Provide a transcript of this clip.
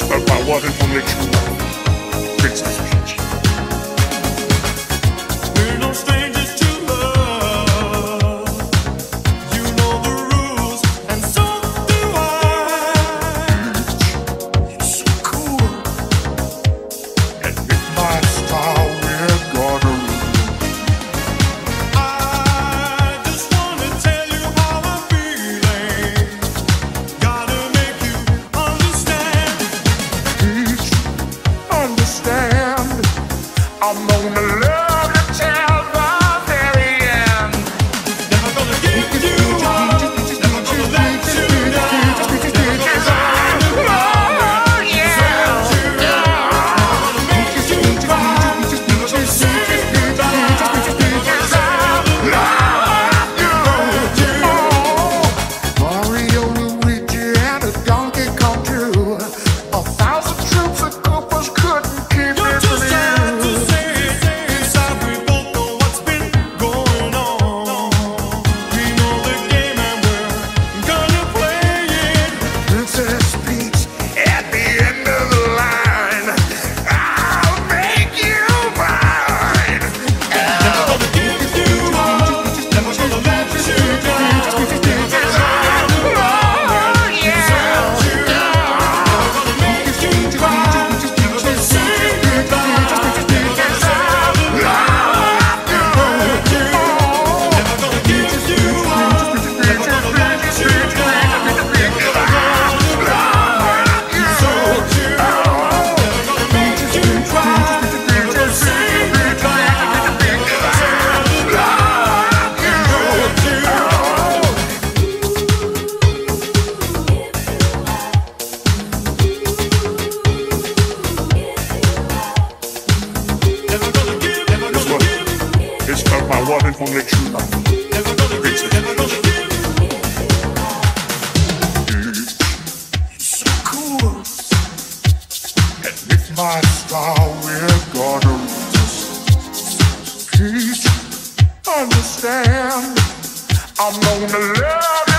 spell power and knowledge. I'm on It's called my word and only true never gonna it. So cool. And my star, we're gonna. Please understand, I'm gonna love